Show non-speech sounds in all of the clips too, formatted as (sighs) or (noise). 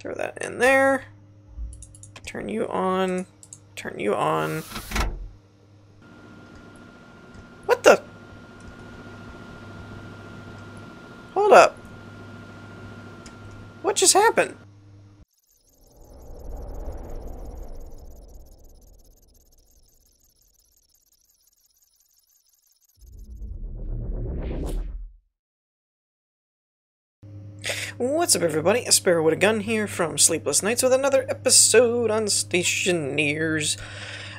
Throw that in there. Turn you on. Turn you on. What the? Hold up. What just happened? What's up everybody, a Sparrow with a Gun here from Sleepless Knights with another episode on Stationeers.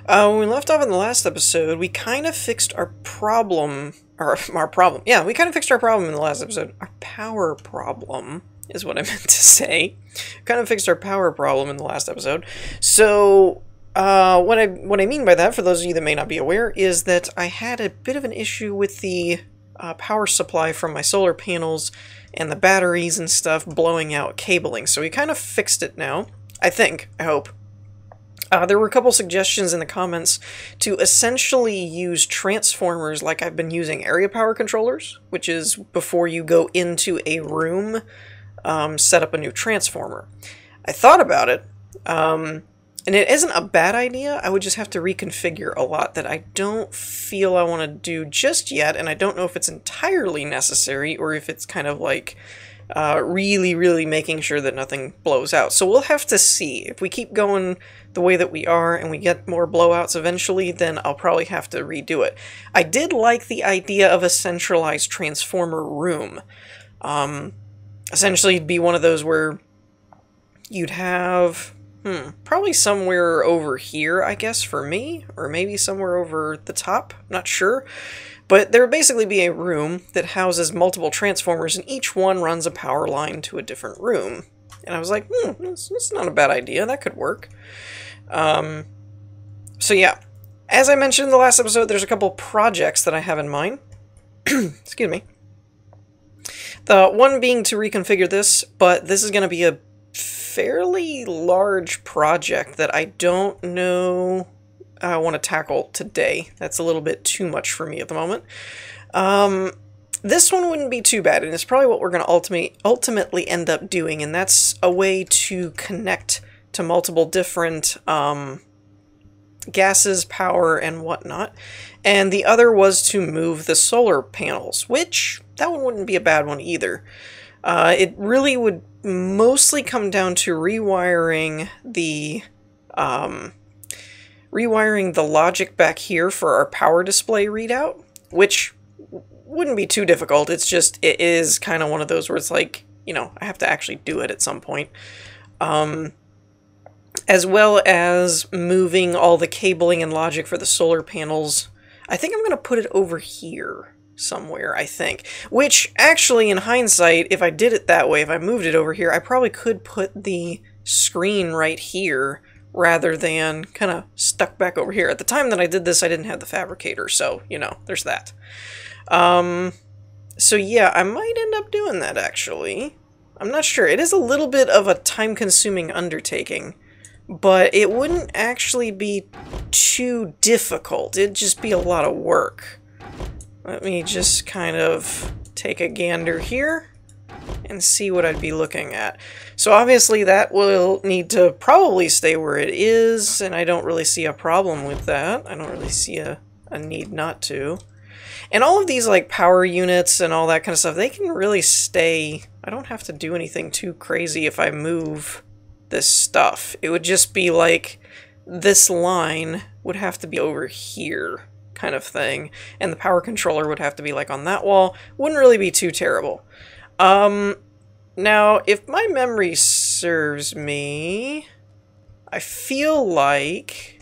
Uh, when we left off in the last episode, we kind of fixed our problem, or (laughs) our problem, yeah, we kind of fixed our problem in the last episode. Our power problem is what I (laughs) meant to say. Kind of fixed our power problem in the last episode. So, uh, what I what I mean by that, for those of you that may not be aware, is that I had a bit of an issue with the uh, power supply from my solar panels and the batteries and stuff blowing out cabling. So we kind of fixed it now. I think. I hope. Uh, there were a couple suggestions in the comments to essentially use transformers like I've been using area power controllers, which is before you go into a room, um, set up a new transformer. I thought about it, um, and it isn't a bad idea, I would just have to reconfigure a lot that I don't feel I want to do just yet, and I don't know if it's entirely necessary or if it's kind of like uh, really, really making sure that nothing blows out. So we'll have to see. If we keep going the way that we are and we get more blowouts eventually, then I'll probably have to redo it. I did like the idea of a centralized transformer room. Um, essentially, it'd be one of those where you'd have Hmm, probably somewhere over here, I guess, for me, or maybe somewhere over the top, not sure. But there would basically be a room that houses multiple transformers, and each one runs a power line to a different room. And I was like, hmm, that's, that's not a bad idea, that could work. Um, so yeah, as I mentioned in the last episode, there's a couple projects that I have in mind. (clears throat) Excuse me. The one being to reconfigure this, but this is going to be a fairly large project that I don't know I want to tackle today. That's a little bit too much for me at the moment. Um, this one wouldn't be too bad, and it's probably what we're going to ultimately ultimately end up doing, and that's a way to connect to multiple different um, gases, power, and whatnot. And the other was to move the solar panels, which that one wouldn't be a bad one either. Uh, it really would mostly come down to rewiring the um, rewiring the logic back here for our power display readout, which wouldn't be too difficult. It's just it is kind of one of those where it's like you know I have to actually do it at some point. Um, as well as moving all the cabling and logic for the solar panels. I think I'm going to put it over here somewhere, I think. Which, actually, in hindsight, if I did it that way, if I moved it over here, I probably could put the screen right here rather than kind of stuck back over here. At the time that I did this, I didn't have the fabricator, so, you know, there's that. Um, so yeah, I might end up doing that, actually. I'm not sure. It is a little bit of a time-consuming undertaking, but it wouldn't actually be too difficult. It'd just be a lot of work. Let me just kind of take a gander here and see what I'd be looking at. So obviously that will need to probably stay where it is, and I don't really see a problem with that. I don't really see a, a need not to. And all of these like power units and all that kind of stuff, they can really stay... I don't have to do anything too crazy if I move this stuff. It would just be like this line would have to be over here kind of thing. And the power controller would have to be like on that wall. Wouldn't really be too terrible. Um, now, if my memory serves me, I feel like...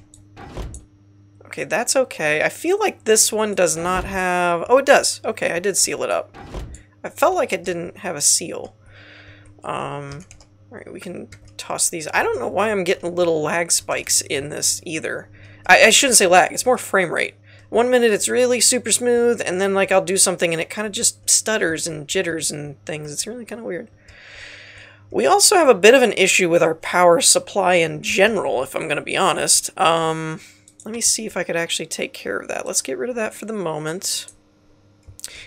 Okay, that's okay. I feel like this one does not have... Oh, it does. Okay, I did seal it up. I felt like it didn't have a seal. Um, alright, we can toss these. I don't know why I'm getting little lag spikes in this either. I, I shouldn't say lag, it's more frame rate. One minute it's really super smooth, and then like I'll do something and it kind of just stutters and jitters and things. It's really kind of weird. We also have a bit of an issue with our power supply in general, if I'm going to be honest. Um, let me see if I could actually take care of that. Let's get rid of that for the moment.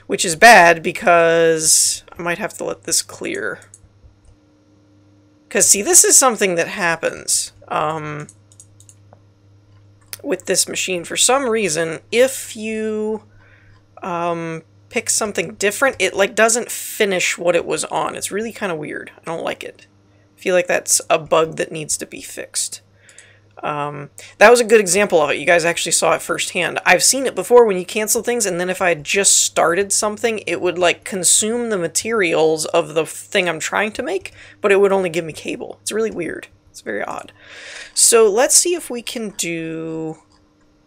Which is bad because I might have to let this clear. Because, see, this is something that happens um, with this machine. For some reason, if you um, pick something different, it, like, doesn't finish what it was on. It's really kind of weird. I don't like it. I feel like that's a bug that needs to be fixed. Um, that was a good example of it. You guys actually saw it firsthand. I've seen it before when you cancel things, and then if I had just started something, it would like consume the materials of the thing I'm trying to make, but it would only give me cable. It's really weird. It's very odd. So let's see if we can do...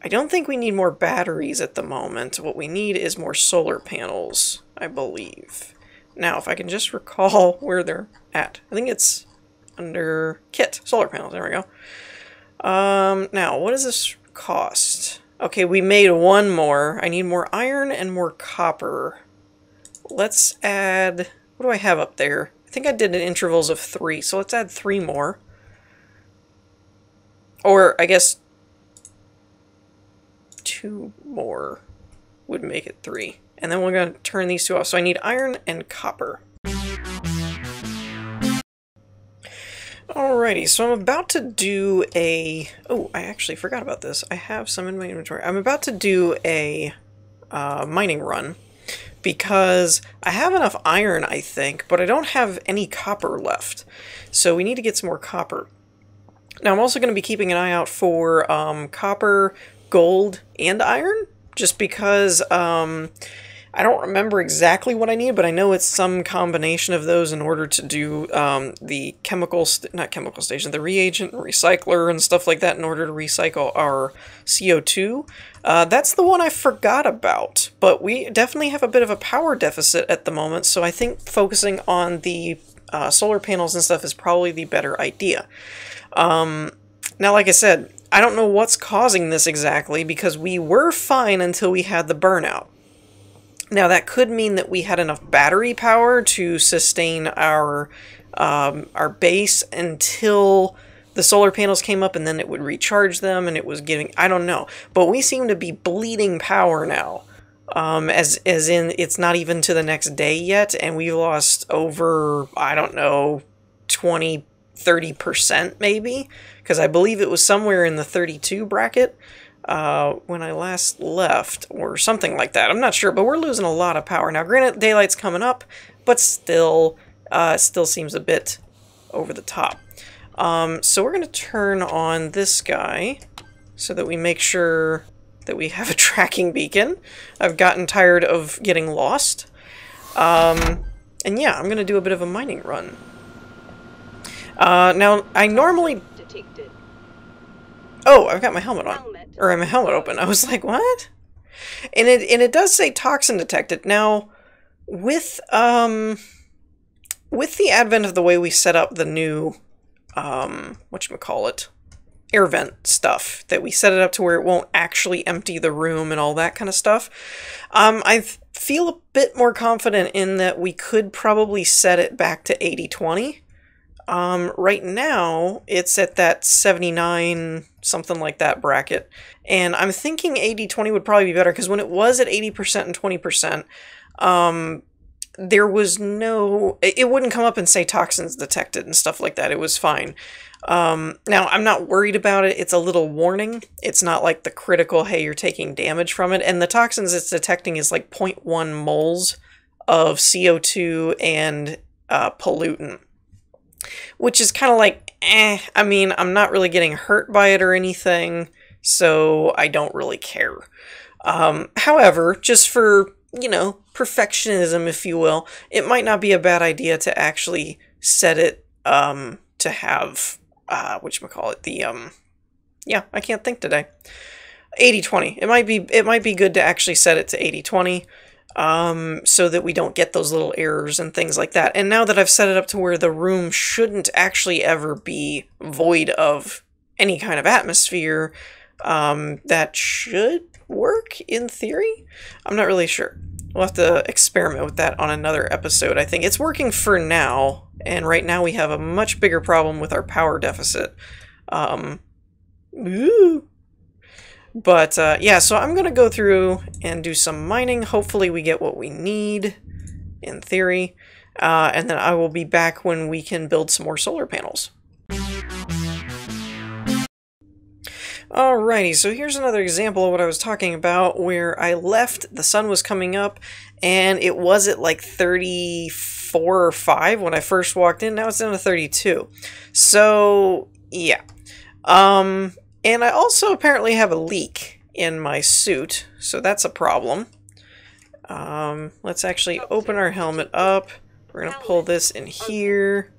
I don't think we need more batteries at the moment. What we need is more solar panels, I believe. Now, if I can just recall (laughs) where they're at. I think it's under kit, solar panels. There we go. Um, now, what does this cost? Okay, we made one more. I need more iron and more copper. Let's add... What do I have up there? I think I did in intervals of three, so let's add three more. Or, I guess, two more would make it three. And then we're going to turn these two off. So I need iron and copper. Alrighty, so I'm about to do a... Oh, I actually forgot about this. I have some in my inventory. I'm about to do a uh, mining run because I have enough iron, I think, but I don't have any copper left. So we need to get some more copper. Now, I'm also going to be keeping an eye out for um, copper, gold, and iron, just because... Um, I don't remember exactly what I need, but I know it's some combination of those in order to do um, the chemical, not chemical station, the reagent recycler and stuff like that in order to recycle our CO2. Uh, that's the one I forgot about, but we definitely have a bit of a power deficit at the moment, so I think focusing on the uh, solar panels and stuff is probably the better idea. Um, now, like I said, I don't know what's causing this exactly because we were fine until we had the burnout. Now that could mean that we had enough battery power to sustain our um, our base until the solar panels came up and then it would recharge them and it was giving I don't know but we seem to be bleeding power now um, as as in it's not even to the next day yet and we've lost over I don't know 20 30% maybe because I believe it was somewhere in the 32 bracket uh, when I last left, or something like that. I'm not sure, but we're losing a lot of power. Now, granted, daylight's coming up, but still, uh, still seems a bit over the top. Um, so we're going to turn on this guy so that we make sure that we have a (laughs) tracking beacon. I've gotten tired of getting lost. Um, and yeah, I'm going to do a bit of a mining run. Uh, now, I normally... Oh, I've got my helmet on or my helmet open. I was like, what? And it and it does say toxin detected. Now, with um with the advent of the way we set up the new um call it air vent stuff that we set it up to where it won't actually empty the room and all that kind of stuff um i feel a bit more confident in that we could probably set it back to 80 20 um, right now, it's at that 79, something like that bracket. And I'm thinking 80-20 would probably be better, because when it was at 80% and 20%, um, there was no... It wouldn't come up and say toxins detected and stuff like that. It was fine. Um, now, I'm not worried about it. It's a little warning. It's not like the critical, hey, you're taking damage from it. And the toxins it's detecting is like 0.1 moles of CO2 and uh, pollutant which is kind of like, eh, I mean, I'm not really getting hurt by it or anything, so I don't really care. Um, however, just for, you know, perfectionism, if you will, it might not be a bad idea to actually set it um, to have, uh, it the, um, yeah, I can't think today. 80-20. It might be it might be good to actually set it to 80-20 um, so that we don't get those little errors and things like that. And now that I've set it up to where the room shouldn't actually ever be void of any kind of atmosphere, um, that should work in theory. I'm not really sure. We'll have to experiment with that on another episode. I think it's working for now, and right now we have a much bigger problem with our power deficit. Um, ooh, but uh, yeah, so I'm going to go through and do some mining. Hopefully we get what we need, in theory. Uh, and then I will be back when we can build some more solar panels. Alrighty, so here's another example of what I was talking about where I left, the sun was coming up, and it was at like 34 or 5 when I first walked in, now it's down to 32. So, yeah. Um, and I also apparently have a leak in my suit, so that's a problem. Um, let's actually open our helmet up. We're gonna pull this in here.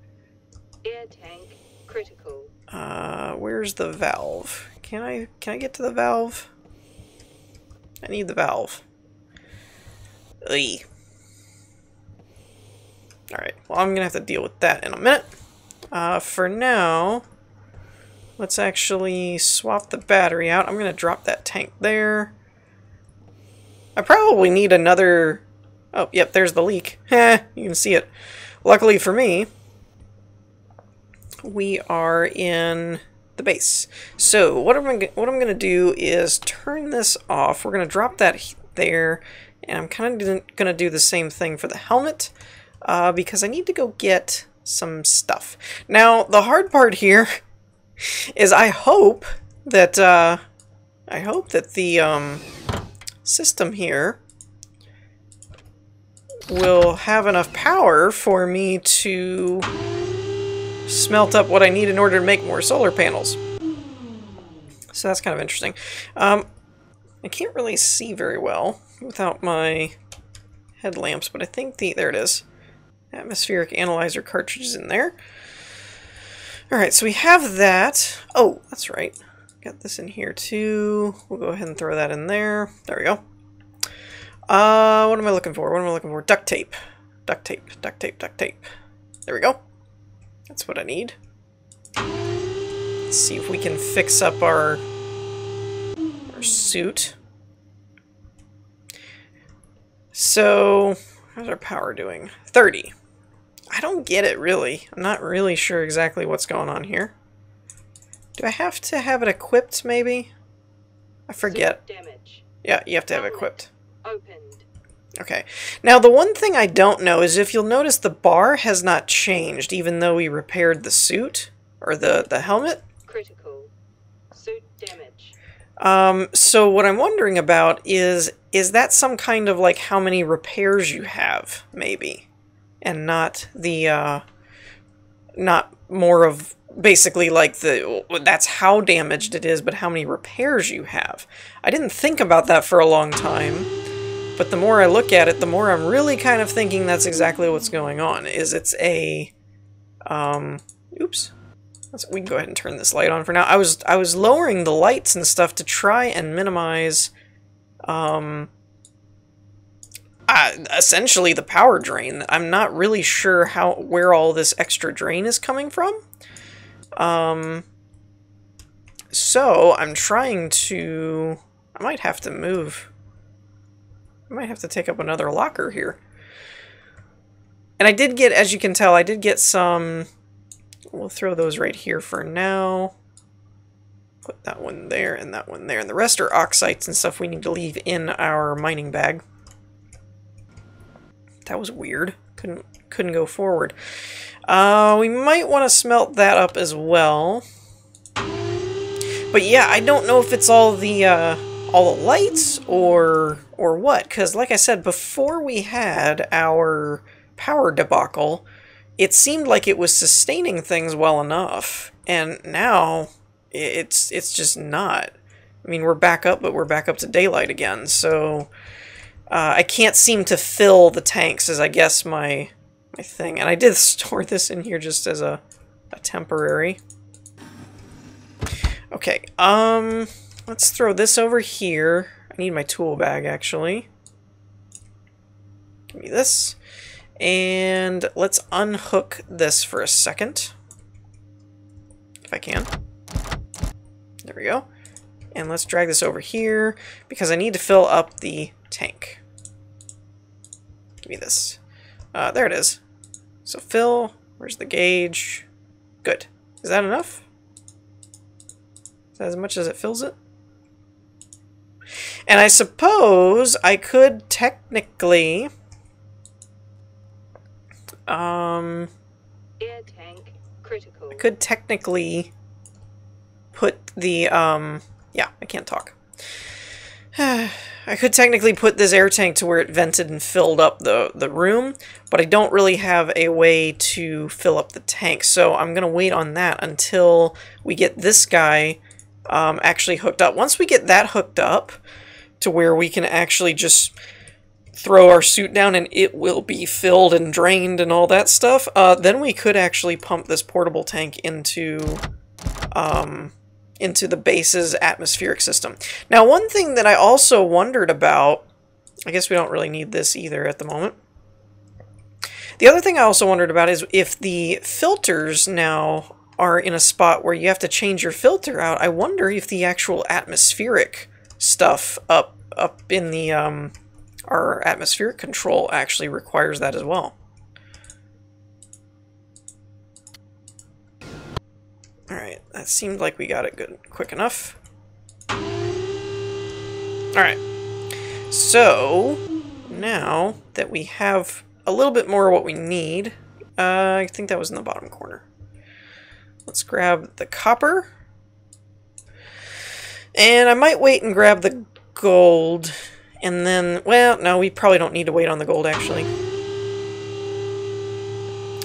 Air tank critical. Uh, where's the valve? Can I can I get to the valve? I need the valve. Ugh. Alright, well I'm gonna have to deal with that in a minute. Uh, for now, let's actually swap the battery out. I'm gonna drop that tank there. I probably need another... Oh, yep, there's the leak. Heh, (laughs) you can see it. Luckily for me, we are in the base. So what I'm what I'm going to do is turn this off. We're going to drop that there, and I'm kind of going to do the same thing for the helmet uh, because I need to go get some stuff. Now, the hard part here (laughs) is I hope that uh, I hope that the um, system here will have enough power for me to smelt up what I need in order to make more solar panels. So that's kind of interesting. Um, I can't really see very well without my headlamps, but I think the, there it is. Atmospheric analyzer cartridge is in there. Alright, so we have that. Oh, that's right. Got this in here too. We'll go ahead and throw that in there. There we go. Uh, what am I looking for? What am I looking for? Duct tape. Duct tape, duct tape, duct tape. There we go. That's what I need. Let's see if we can fix up our, our suit. So, how's our power doing? 30. I don't get it, really. I'm not really sure exactly what's going on here. Do I have to have it equipped, maybe? I forget. Damage. Yeah, you have to have it equipped. Opened. Okay. Now, the one thing I don't know is if you'll notice the bar has not changed, even though we repaired the suit, or the, the helmet. Critical. Suit damage. Um, so what I'm wondering about is, is that some kind of, like, how many repairs you have, maybe? And not the, uh, not more of basically like the that's how damaged it is but how many repairs you have. I didn't think about that for a long time but the more i look at it the more i'm really kind of thinking that's exactly what's going on is it's a um oops. Let's, we can go ahead and turn this light on for now. I was i was lowering the lights and stuff to try and minimize um essentially the power drain. I'm not really sure how where all this extra drain is coming from. Um, so I'm trying to... I might have to move. I might have to take up another locker here. And I did get, as you can tell, I did get some... We'll throw those right here for now. Put that one there and that one there. And the rest are oxides and stuff we need to leave in our mining bag. That was weird. Couldn't couldn't go forward. Uh, we might want to smelt that up as well. But yeah, I don't know if it's all the uh, all the lights or or what. Because like I said, before we had our power debacle, it seemed like it was sustaining things well enough, and now it's it's just not. I mean, we're back up, but we're back up to daylight again. So uh, I can't seem to fill the tanks as I guess my my thing. And I did (laughs) store this in here just as a, a temporary. Okay, um, let's throw this over here. I need my tool bag, actually. Give me this. And let's unhook this for a second. If I can. There we go. And let's drag this over here, because I need to fill up the tank. Give me this. Uh, there it is. So fill, where's the gauge? Good. Is that enough? Is that as much as it fills it? And I suppose I could technically Um, Air tank critical. I could technically put the, um, yeah, I can't talk. (sighs) I could technically put this air tank to where it vented and filled up the, the room, but I don't really have a way to fill up the tank, so I'm going to wait on that until we get this guy um, actually hooked up. Once we get that hooked up to where we can actually just throw our suit down and it will be filled and drained and all that stuff, uh, then we could actually pump this portable tank into um, into the base's atmospheric system. Now, one thing that I also wondered about, I guess we don't really need this either at the moment. The other thing I also wondered about is if the filters now are in a spot where you have to change your filter out, I wonder if the actual atmospheric stuff up up in the um, our atmospheric control actually requires that as well. Alright, that seemed like we got it good quick enough. Alright, so now that we have a little bit more of what we need, uh, I think that was in the bottom corner. Let's grab the copper. And I might wait and grab the gold. And then, well, no, we probably don't need to wait on the gold, actually.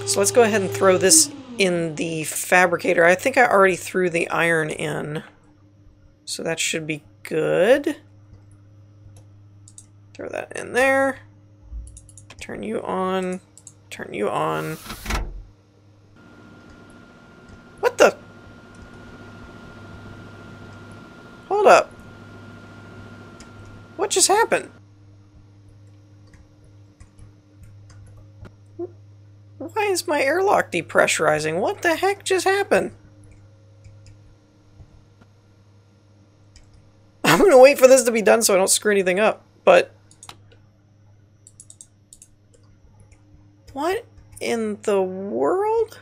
So let's go ahead and throw this in the fabricator. I think I already threw the iron in. So that should be good. Throw that in there. Turn you on. Turn you on. What the? Hold up. What just happened? Why is my airlock depressurizing? What the heck just happened? (laughs) I'm gonna wait for this to be done so I don't screw anything up, but... What in the world?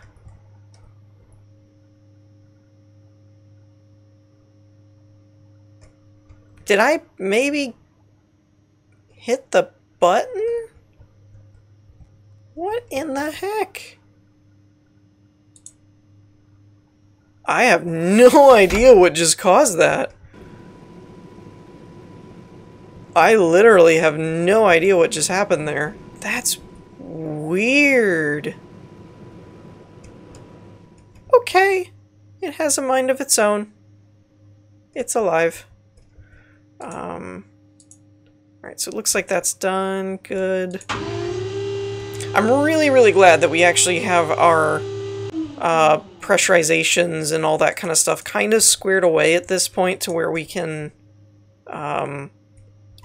Did I maybe hit the button? What in the heck? I have no (laughs) idea what just caused that. I literally have no idea what just happened there. That's weird. Okay. It has a mind of its own. It's alive. Um, Alright, so it looks like that's done. Good. I'm really, really glad that we actually have our uh, pressurizations and all that kind of stuff kind of squared away at this point to where we can um,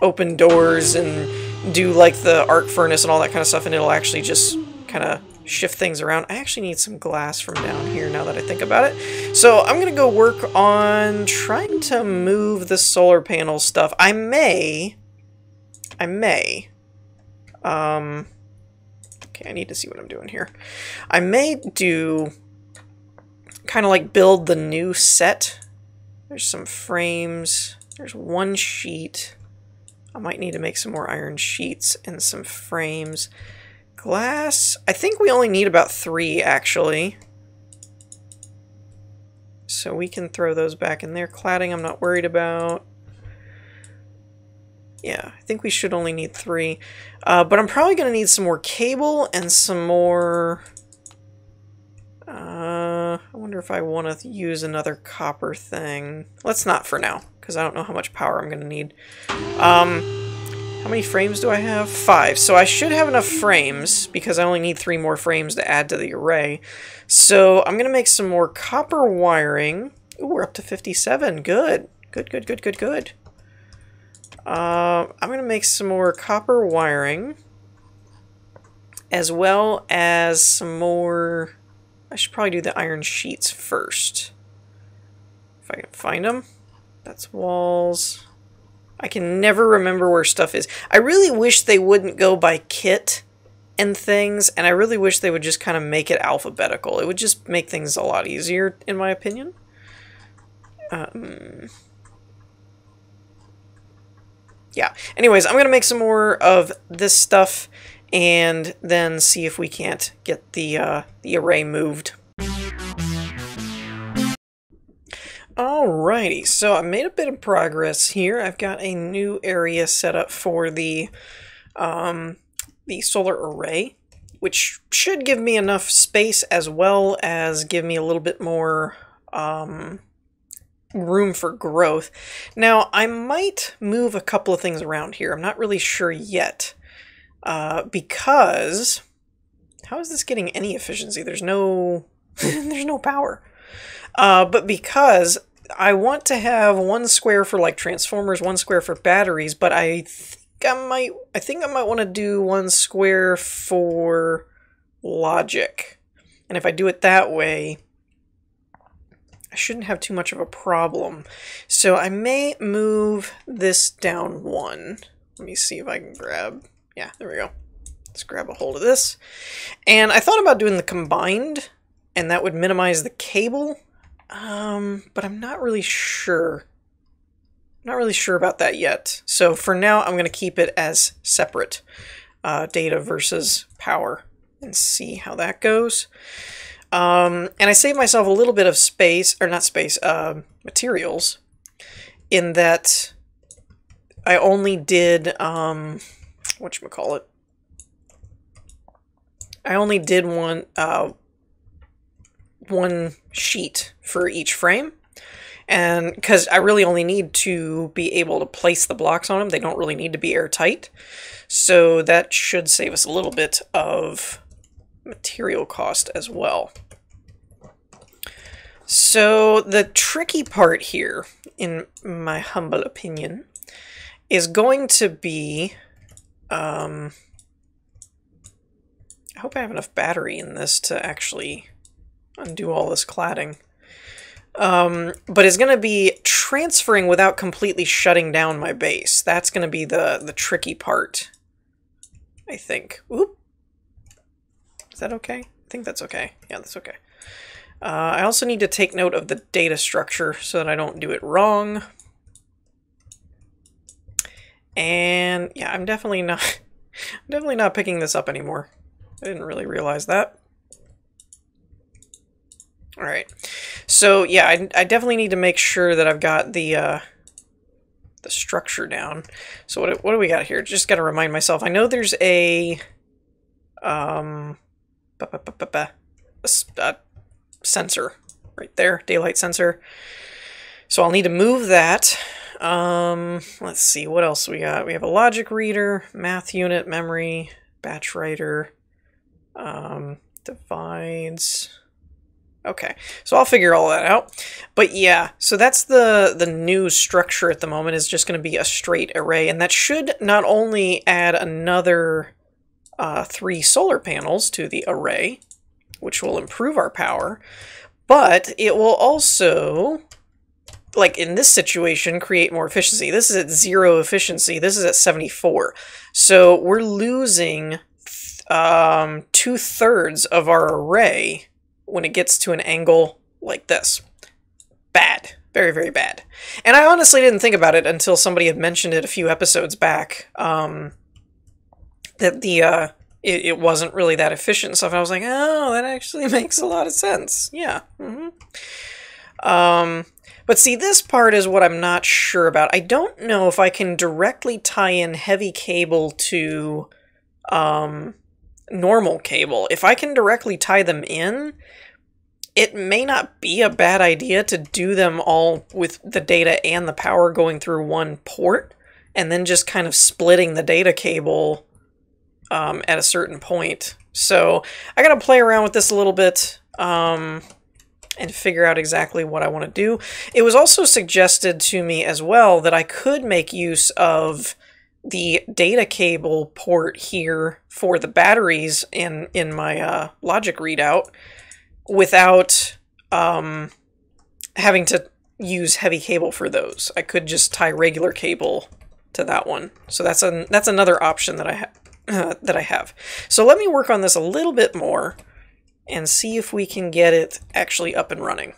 open doors and do like the arc furnace and all that kind of stuff and it'll actually just kind of shift things around. I actually need some glass from down here now that I think about it. So I'm going to go work on trying to move the solar panel stuff. I may, I may, um, okay, I need to see what I'm doing here. I may do kind of like build the new set. There's some frames. There's one sheet. I might need to make some more iron sheets and some frames. Glass, I think we only need about three, actually. So we can throw those back in there. Cladding, I'm not worried about. Yeah, I think we should only need three. Uh, but I'm probably going to need some more cable and some more... Uh, I wonder if I want to use another copper thing. Let's not for now, because I don't know how much power I'm going to need. Um, how many frames do I have? Five. So I should have enough frames because I only need three more frames to add to the array. So I'm going to make some more copper wiring. Ooh, we're up to 57. Good. Good, good, good, good, good. Uh, I'm going to make some more copper wiring as well as some more... I should probably do the iron sheets first. If I can find them. That's walls. I can never remember where stuff is. I really wish they wouldn't go by kit and things, and I really wish they would just kind of make it alphabetical. It would just make things a lot easier, in my opinion. Um, yeah. Anyways, I'm going to make some more of this stuff, and then see if we can't get the, uh, the array moved. Alrighty, so I made a bit of progress here. I've got a new area set up for the um, the solar array, which should give me enough space as well as give me a little bit more um, room for growth. Now, I might move a couple of things around here. I'm not really sure yet uh, because how is this getting any efficiency? There's no (laughs) there's no power. Uh, but because I want to have one square for like transformers, one square for batteries, but I think I might I think I might want to do one square for logic. And if I do it that way, I shouldn't have too much of a problem. So I may move this down one. Let me see if I can grab, yeah, there we go. Let's grab a hold of this. And I thought about doing the combined, and that would minimize the cable, um, but I'm not really sure. Not really sure about that yet. So for now, I'm going to keep it as separate uh, data versus power and see how that goes. Um, and I saved myself a little bit of space, or not space, uh, materials, in that I only did, um, whatchamacallit, I only did one, uh, one sheet for each frame. And because I really only need to be able to place the blocks on them, they don't really need to be airtight. So that should save us a little bit of material cost as well. So the tricky part here, in my humble opinion, is going to be, um, I hope I have enough battery in this to actually undo all this cladding. Um, but it's going to be transferring without completely shutting down my base. That's going to be the, the tricky part, I think. Oop. Is that okay? I think that's okay. Yeah, that's okay. Uh, I also need to take note of the data structure so that I don't do it wrong. And yeah, I'm definitely not (laughs) I'm definitely not picking this up anymore. I didn't really realize that. All right. So yeah, I, I definitely need to make sure that I've got the uh, the structure down. So what what do we got here? Just got to remind myself. I know there's a um ba -ba -ba a, a sensor right there, daylight sensor. So I'll need to move that. Um, let's see, what else we got? We have a logic reader, math unit, memory, batch writer, um, divides. Okay, so I'll figure all that out. But yeah, so that's the, the new structure at the moment is just going to be a straight array. And that should not only add another uh, three solar panels to the array, which will improve our power, but it will also, like in this situation, create more efficiency. This is at zero efficiency. This is at 74. So we're losing um, two-thirds of our array when it gets to an angle like this. Bad. Very, very bad. And I honestly didn't think about it until somebody had mentioned it a few episodes back. Um, that the uh, it, it wasn't really that efficient stuff. I was like, oh, that actually (laughs) makes a lot of sense. Yeah. Mm-hmm. Um, but see, this part is what I'm not sure about. I don't know if I can directly tie in heavy cable to um, normal cable. If I can directly tie them in, it may not be a bad idea to do them all with the data and the power going through one port, and then just kind of splitting the data cable um, at a certain point. So I got to play around with this a little bit um, and figure out exactly what I want to do. It was also suggested to me as well that I could make use of the data cable port here for the batteries in, in my uh, logic readout without um, having to use heavy cable for those. I could just tie regular cable to that one. So that's an that's another option that I have uh, (clears throat) that I have. So let me work on this a little bit more and see if we can get it actually up and running.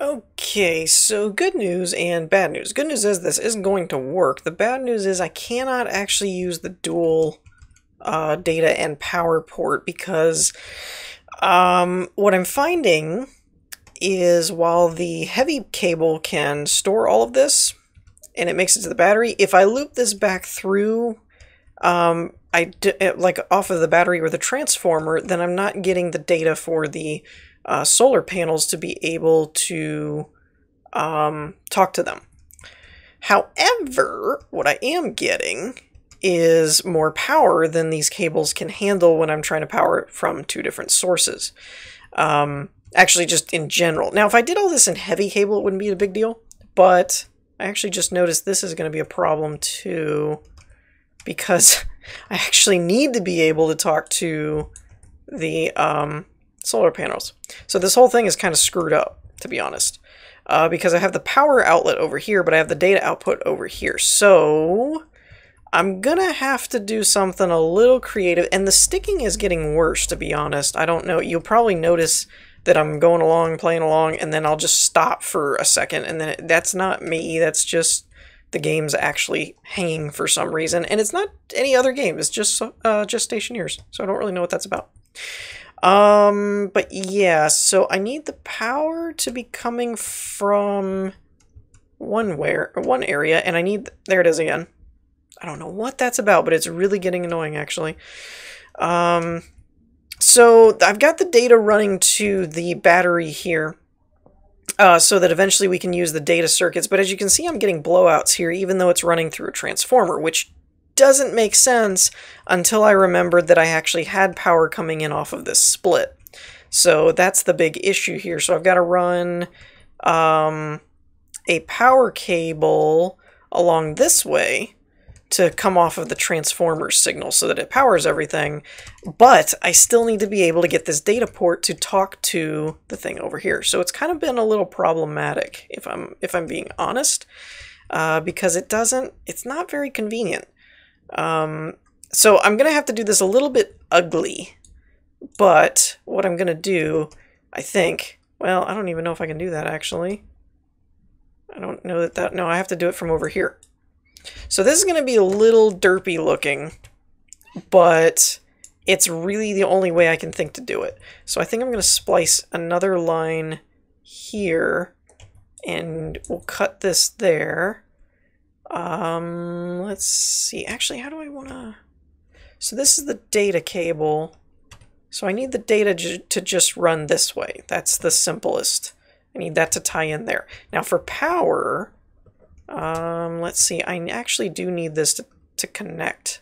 Okay, so good news and bad news. Good news is this isn't going to work. The bad news is I cannot actually use the dual uh, data and power port because um, what I'm finding is while the heavy cable can store all of this and it makes it to the battery, if I loop this back through um, I d- like off of the battery or the transformer, then I'm not getting the data for the uh, solar panels to be able to um, talk to them. However, what I am getting is more power than these cables can handle when I'm trying to power it from two different sources. Um, actually, just in general. Now, if I did all this in heavy cable, it wouldn't be a big deal, but I actually just noticed this is going to be a problem too because (laughs) I actually need to be able to talk to the um, solar panels. So this whole thing is kind of screwed up, to be honest. Uh, because I have the power outlet over here, but I have the data output over here. So I'm gonna have to do something a little creative. And the sticking is getting worse, to be honest. I don't know. You'll probably notice that I'm going along, playing along, and then I'll just stop for a second. And then it, that's not me. That's just the game's actually hanging for some reason. And it's not any other game. It's just uh, just. So I don't really know what that's about. Um, but yeah, so I need the power to be coming from one where one area, and I need there it is again. I don't know what that's about, but it's really getting annoying actually. Um, so I've got the data running to the battery here. Uh, so that eventually we can use the data circuits. But as you can see, I'm getting blowouts here, even though it's running through a transformer, which doesn't make sense until I remembered that I actually had power coming in off of this split. So that's the big issue here. So I've got to run um, a power cable along this way to come off of the transformer signal so that it powers everything. But I still need to be able to get this data port to talk to the thing over here. So it's kind of been a little problematic, if I'm if I'm being honest, uh, because it doesn't. It's not very convenient. Um, so I'm going to have to do this a little bit ugly, but what I'm going to do, I think, well, I don't even know if I can do that actually. I don't know that that, no, I have to do it from over here. So this is going to be a little derpy looking, but it's really the only way I can think to do it. So I think I'm going to splice another line here, and we'll cut this there. Um, let's see. Actually, how do I want to... So this is the data cable. So I need the data to just run this way. That's the simplest. I need that to tie in there. Now for power, um, let's see. I actually do need this to, to connect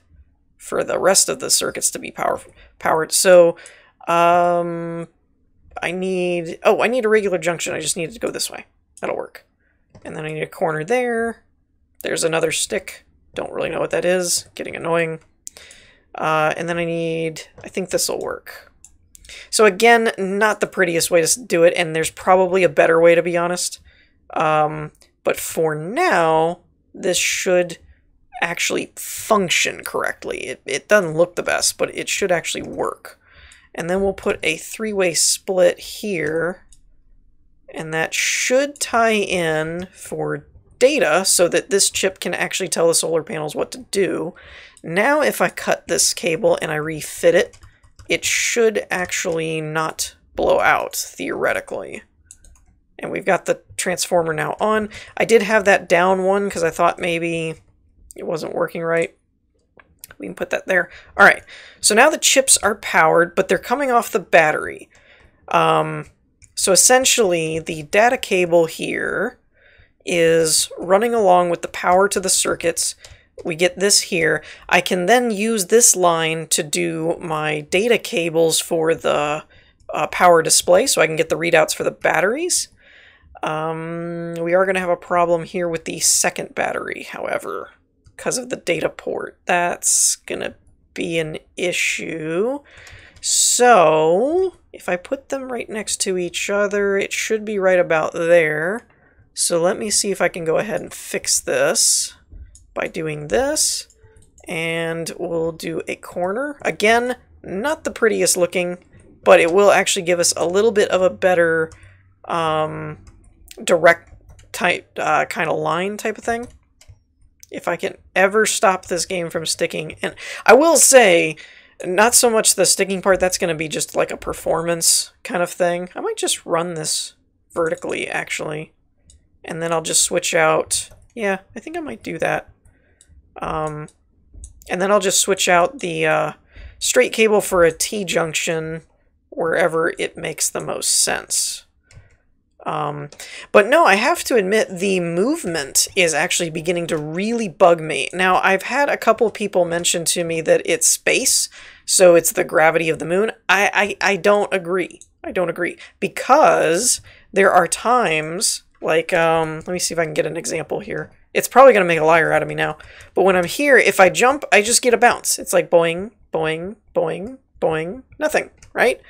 for the rest of the circuits to be power, powered. So um, I need... Oh, I need a regular junction. I just need to go this way. That'll work. And then I need a corner there. There's another stick. Don't really know what that is. Getting annoying. Uh, and then I need... I think this will work. So again, not the prettiest way to do it, and there's probably a better way, to be honest. Um, but for now, this should actually function correctly. It, it doesn't look the best, but it should actually work. And then we'll put a three-way split here, and that should tie in for data so that this chip can actually tell the solar panels what to do. Now if I cut this cable and I refit it, it should actually not blow out, theoretically. And we've got the transformer now on. I did have that down one because I thought maybe it wasn't working right. We can put that there. All right, so now the chips are powered, but they're coming off the battery. Um, so essentially, the data cable here is running along with the power to the circuits. We get this here. I can then use this line to do my data cables for the uh, power display so I can get the readouts for the batteries. Um, we are going to have a problem here with the second battery, however, because of the data port. That's going to be an issue. So, if I put them right next to each other, it should be right about there. So let me see if I can go ahead and fix this by doing this. And we'll do a corner. Again, not the prettiest looking, but it will actually give us a little bit of a better um, direct type uh, kind of line type of thing. If I can ever stop this game from sticking, and I will say, not so much the sticking part, that's going to be just like a performance kind of thing. I might just run this vertically, actually. And then I'll just switch out... Yeah, I think I might do that. Um, and then I'll just switch out the uh, straight cable for a T-junction wherever it makes the most sense. Um, but no, I have to admit the movement is actually beginning to really bug me. Now, I've had a couple people mention to me that it's space, so it's the gravity of the moon. I, I, I don't agree. I don't agree. Because there are times, like, um, let me see if I can get an example here. It's probably going to make a liar out of me now. But when I'm here, if I jump, I just get a bounce. It's like boing, boing, boing, boing, nothing, right?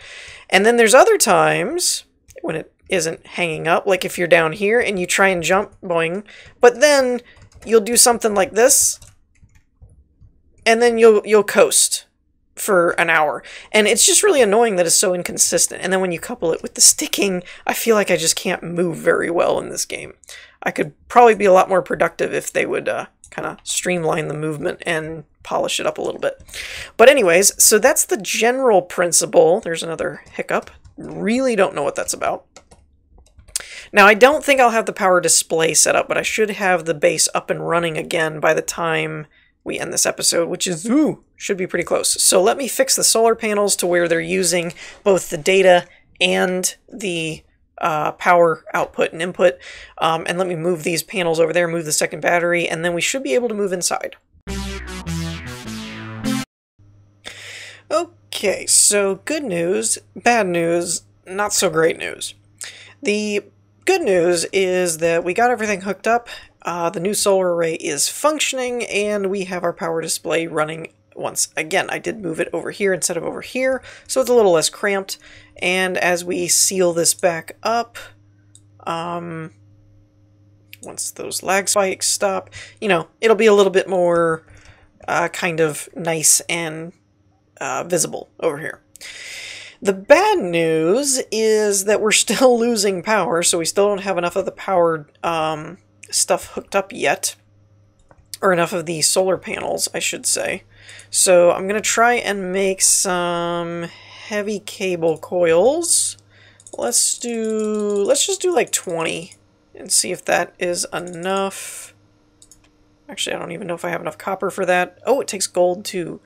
And then there's other times when it isn't hanging up. Like if you're down here and you try and jump, boing, but then you'll do something like this, and then you'll you'll coast for an hour. And it's just really annoying that it's so inconsistent. And then when you couple it with the sticking, I feel like I just can't move very well in this game. I could probably be a lot more productive if they would uh, kind of streamline the movement and polish it up a little bit. But anyways, so that's the general principle. There's another hiccup. Really don't know what that's about. Now, I don't think I'll have the power display set up, but I should have the base up and running again by the time we end this episode, which is, ooh, should be pretty close. So let me fix the solar panels to where they're using both the data and the uh, power output and input. Um, and let me move these panels over there, move the second battery, and then we should be able to move inside. Okay, so good news, bad news, not so great news. The Good news is that we got everything hooked up, uh, the new solar array is functioning, and we have our power display running once again. I did move it over here instead of over here, so it's a little less cramped. And as we seal this back up, um, once those lag spikes stop, you know, it'll be a little bit more uh, kind of nice and uh, visible over here. The bad news is that we're (laughs) still losing power, so we still don't have enough of the powered um, stuff hooked up yet. Or enough of the solar panels, I should say. So I'm going to try and make some heavy cable coils. Let's do, let's just do like 20 and see if that is enough. Actually, I don't even know if I have enough copper for that. Oh, it takes gold too.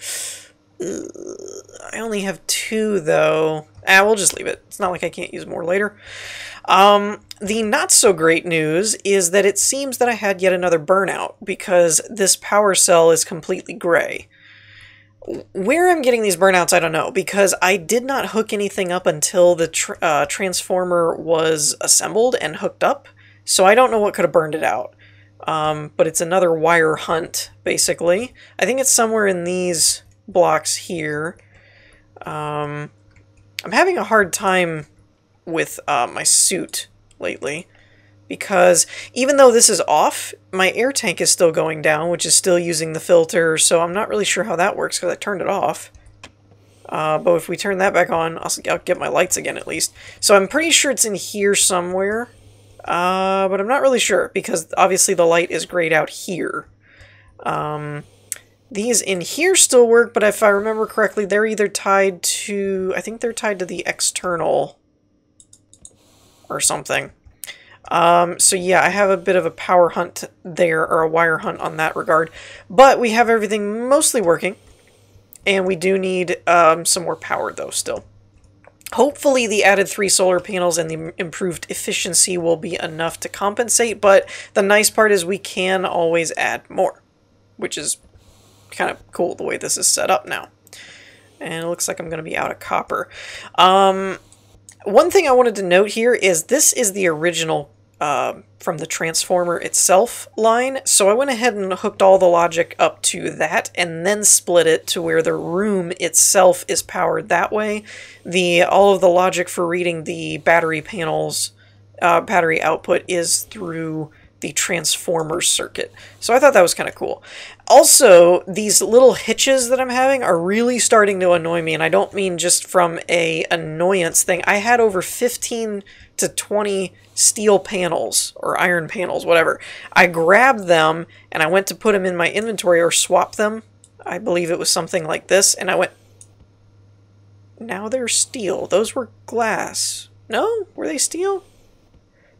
I only have two, though. Ah, we'll just leave it. It's not like I can't use more later. Um, the not so great news is that it seems that I had yet another burnout because this power cell is completely gray. Where I'm getting these burnouts, I don't know, because I did not hook anything up until the tr uh, transformer was assembled and hooked up, so I don't know what could have burned it out. Um, but it's another wire hunt, basically. I think it's somewhere in these blocks here. Um, I'm having a hard time with uh, my suit lately because even though this is off, my air tank is still going down, which is still using the filter, so I'm not really sure how that works because I turned it off. Uh, but if we turn that back on, I'll, I'll, get my lights again at least. So I'm pretty sure it's in here somewhere, uh, but I'm not really sure because obviously the light is grayed out here. Um, these in here still work, but if I remember correctly, they're either tied to... I think they're tied to the external or something. Um, so yeah, I have a bit of a power hunt there, or a wire hunt on that regard. But we have everything mostly working. And we do need um, some more power, though, still. Hopefully the added three solar panels and the improved efficiency will be enough to compensate, but the nice part is we can always add more, which is kind of cool the way this is set up now. And it looks like I'm going to be out of copper. Um, one thing I wanted to note here is this is the original uh, from the transformer itself line. So I went ahead and hooked all the logic up to that and then split it to where the room itself is powered that way. The All of the logic for reading the battery panels, uh, battery output is through the transformer circuit. So I thought that was kind of cool. Also, these little hitches that I'm having are really starting to annoy me, and I don't mean just from a annoyance thing. I had over 15 to 20 steel panels or iron panels, whatever. I grabbed them and I went to put them in my inventory or swap them. I believe it was something like this, and I went, now they're steel. Those were glass. No? Were they steel?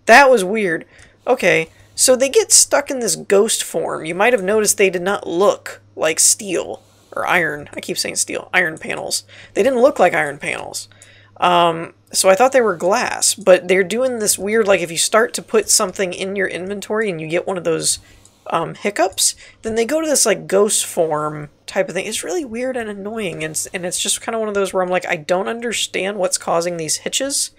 That was weird. Okay, so they get stuck in this ghost form. You might have noticed they did not look like steel or iron. I keep saying steel. Iron panels. They didn't look like iron panels. Um, so I thought they were glass, but they're doing this weird, like if you start to put something in your inventory and you get one of those um, hiccups, then they go to this like ghost form type of thing. It's really weird and annoying, and, and it's just kind of one of those where I'm like, I don't understand what's causing these hitches.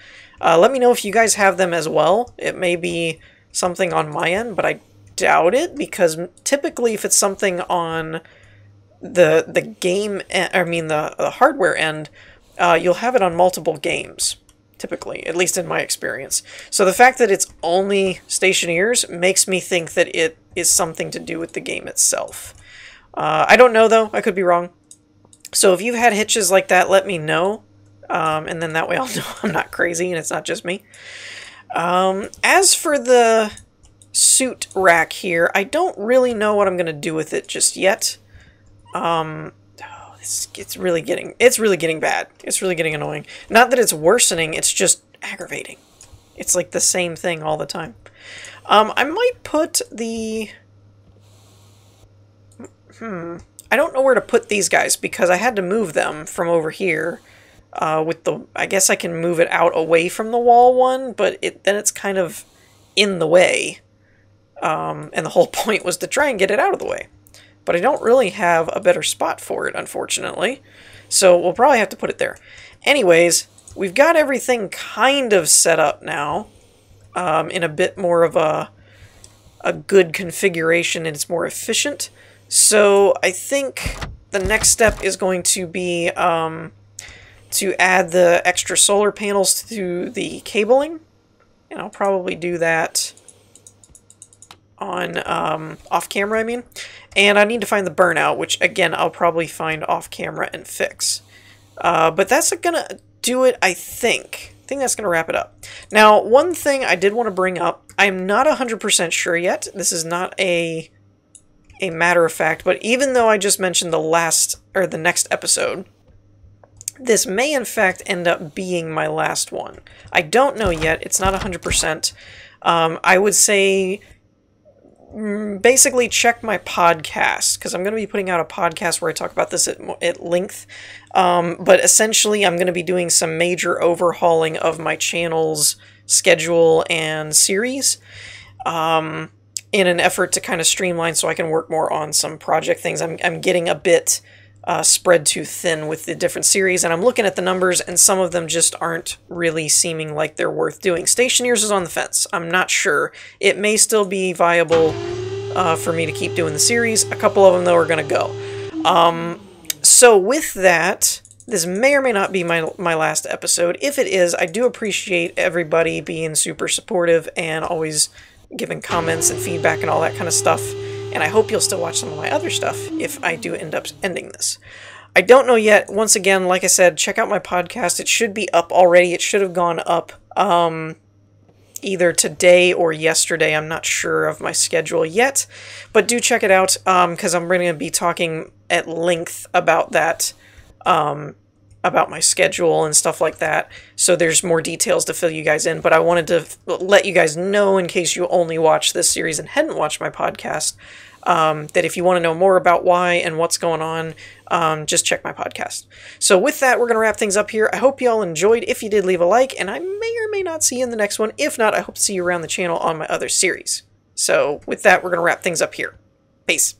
Uh, let me know if you guys have them as well. It may be something on my end, but I doubt it because typically if it's something on the the game, I mean the, the hardware end, uh, you'll have it on multiple games typically, at least in my experience. So the fact that it's only Stationeers makes me think that it is something to do with the game itself. Uh, I don't know though, I could be wrong. So if you've had hitches like that, let me know. Um, and then that way I'll (laughs) know I'm not crazy and it's not just me. Um, as for the suit rack here, I don't really know what I'm going to do with it just yet. Um, oh, it's, it's really getting, it's really getting bad. It's really getting annoying. Not that it's worsening, it's just aggravating. It's like the same thing all the time. Um, I might put the... Hmm. I don't know where to put these guys because I had to move them from over here. Uh, with the, I guess I can move it out away from the wall one, but it then it's kind of in the way. Um, and the whole (laughs) point was to try and get it out of the way. But I don't really have a better spot for it, unfortunately. So we'll probably have to put it there. Anyways, we've got everything kind of set up now um, in a bit more of a, a good configuration and it's more efficient. So I think the next step is going to be um, to add the extra solar panels to the cabling. And I'll probably do that on um, off camera, I mean. And I need to find the burnout, which again, I'll probably find off camera and fix. Uh, but that's to do it, I think. I think that's to wrap it up. Now, one thing I did want to bring up, I'm not 100% sure yet. This is not a a matter of fact, but even though I just mentioned the last or the next episode, this may in fact end up being my last one. I don't know yet. It's not 100%. Um, I would say mm, basically check my podcast because I'm going to be putting out a podcast where I talk about this at, at length. Um, but essentially, I'm going to be doing some major overhauling of my channel's schedule and series um, in an effort to kind of streamline so I can work more on some project things. I'm, I'm getting a bit uh, spread too thin with the different series, and I'm looking at the numbers, and some of them just aren't really seeming like they're worth doing. Stationeers is on the fence. I'm not sure. It may still be viable uh, for me to keep doing the series. A couple of them, though, are going to go. Um, so with that, this may or may not be my, my last episode. If it is, I do appreciate everybody being super supportive and always giving comments and feedback and all that kind of stuff. And I hope you'll still watch some of my other stuff if I do end up ending this. I don't know yet. Once again, like I said, check out my podcast. It should be up already. It should have gone up um, either today or yesterday. I'm not sure of my schedule yet, but do check it out because um, I'm going to be talking at length about that, um, about my schedule and stuff like that. So there's more details to fill you guys in, but I wanted to f- let you guys know in case you only watched this series and hadn't watched my podcast. Um, that if you want to know more about why and what's going on, um, just check my podcast. So, with that, we're going to wrap things up here. I hope you all enjoyed. If you did, leave a like, and I may or may not see you in the next one. If not, I hope to see you around the channel on my other series. So, with that, we're going to wrap things up here. Peace.